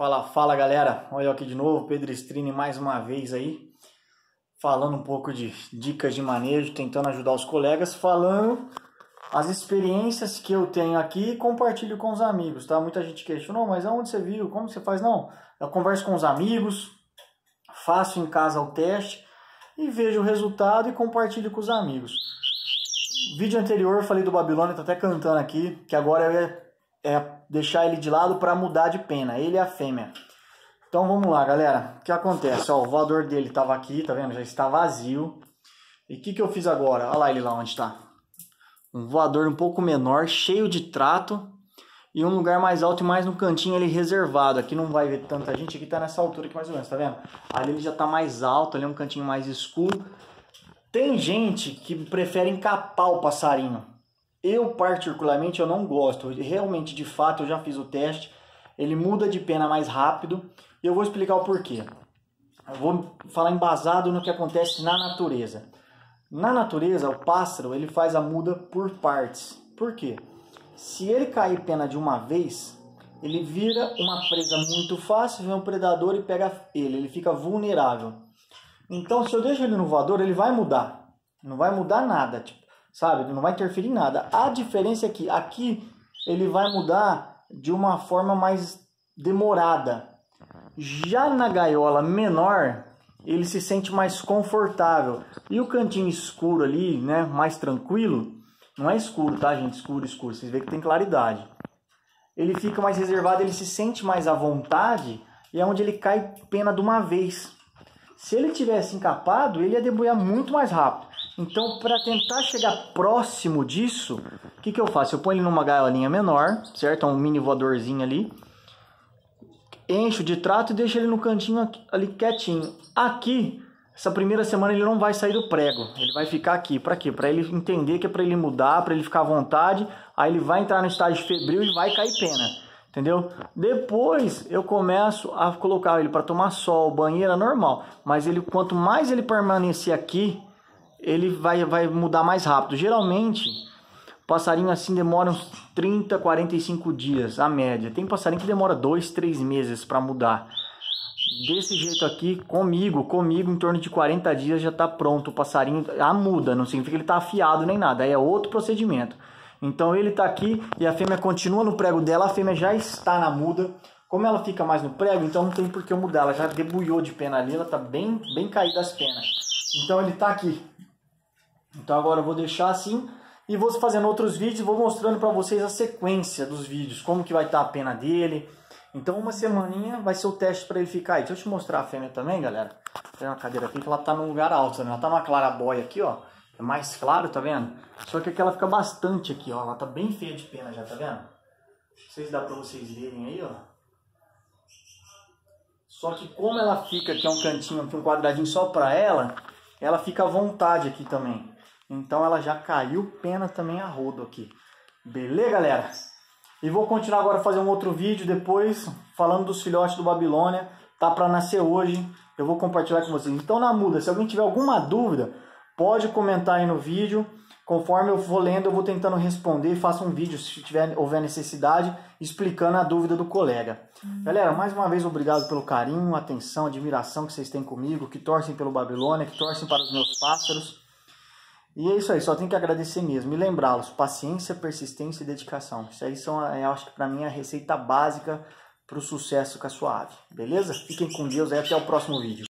Fala, fala galera, olha eu aqui de novo, Pedro Strini mais uma vez aí, falando um pouco de dicas de manejo, tentando ajudar os colegas, falando as experiências que eu tenho aqui e compartilho com os amigos, tá? Muita gente questionou, mas aonde você viu, como você faz? Não, eu converso com os amigos, faço em casa o teste e vejo o resultado e compartilho com os amigos. Vídeo anterior eu falei do Babilônia, tô até cantando aqui, que agora é é deixar ele de lado para mudar de pena, ele é a fêmea. Então vamos lá, galera. O que acontece? Ó, o voador dele estava aqui, tá vendo? Já está vazio. E o que, que eu fiz agora? Olha lá ele lá onde está. Um voador um pouco menor, cheio de trato. E um lugar mais alto e mais no cantinho ele reservado. Aqui não vai ver tanta gente, aqui tá nessa altura aqui mais ou menos, tá vendo? Ali ele já tá mais alto, ali é um cantinho mais escuro. Tem gente que prefere encapar o passarinho. Eu, particularmente, eu não gosto. Realmente, de fato, eu já fiz o teste. Ele muda de pena mais rápido. E eu vou explicar o porquê. Eu vou falar embasado no que acontece na natureza. Na natureza, o pássaro ele faz a muda por partes. Por quê? Se ele cair pena de uma vez, ele vira uma presa muito fácil, vem um predador e pega ele, ele fica vulnerável. Então, se eu deixo ele no voador, ele vai mudar. Não vai mudar nada. Tipo, sabe? Não vai interferir em nada. A diferença é que aqui ele vai mudar de uma forma mais demorada. Já na gaiola menor, ele se sente mais confortável. E o cantinho escuro ali, né, mais tranquilo, não é escuro, tá, gente? Escuro, escuro. Vocês veem que tem claridade. Ele fica mais reservado, ele se sente mais à vontade e é onde ele cai pena de uma vez. Se ele tivesse encapado, ele ia debulhar muito mais rápido. Então, para tentar chegar próximo disso, o que, que eu faço? Eu ponho ele numa gaiolinha menor, certo? Um mini voadorzinho ali. Encho de trato e deixo ele no cantinho ali quietinho. Aqui, essa primeira semana ele não vai sair do prego. Ele vai ficar aqui. Para quê? Para ele entender que é para ele mudar, para ele ficar à vontade. Aí ele vai entrar no estágio febril e vai cair pena. Entendeu? Depois eu começo a colocar ele para tomar sol, banheira normal. Mas ele, quanto mais ele permanecer aqui, ele vai, vai mudar mais rápido. Geralmente, passarinho assim demora uns 30, 45 dias, a média. Tem passarinho que demora 2, 3 meses para mudar. Desse jeito aqui, comigo, comigo, em torno de 40 dias já está pronto o passarinho. A muda, não significa que ele está afiado nem nada, é outro procedimento. Então ele está aqui e a fêmea continua no prego dela, a fêmea já está na muda. Como ela fica mais no prego, então não tem por que eu mudar. Ela já debulhou de pena ali, ela está bem, bem caída as penas. Então ele está aqui, então agora eu vou deixar assim e vou fazendo outros vídeos, vou mostrando para vocês a sequência dos vídeos, como que vai estar tá a pena dele. Então uma semaninha vai ser o teste para ele ficar aí. Deixa eu te mostrar a fêmea também, galera. Tem uma cadeira aqui que ela tá num lugar alto, né? Ela tá numa clarabóia aqui, ó. É mais claro, tá vendo? Só que aqui ela fica bastante aqui, ó. Ela tá bem feia de pena já, tá vendo? Não sei se dá para vocês verem aí, ó. Só que como ela fica aqui, é um cantinho, aqui um quadradinho só para ela, ela fica à vontade aqui também. Então ela já caiu pena também a rodo aqui. Beleza, galera? E vou continuar agora a fazer um outro vídeo depois, falando dos filhotes do Babilônia. Tá para nascer hoje, eu vou compartilhar com vocês. Então na muda, se alguém tiver alguma dúvida, pode comentar aí no vídeo. Conforme eu vou lendo, eu vou tentando responder. Faço um vídeo, se tiver, houver necessidade, explicando a dúvida do colega. Uhum. Galera, mais uma vez, obrigado pelo carinho, atenção, admiração que vocês têm comigo, que torcem pelo Babilônia, que torcem para os meus pássaros. E é isso aí, só tem que agradecer mesmo e lembrá-los: paciência, persistência e dedicação. Isso aí são, eu acho que para mim é a receita básica para o sucesso com a sua ave. Beleza? Fiquem com Deus e até o próximo vídeo.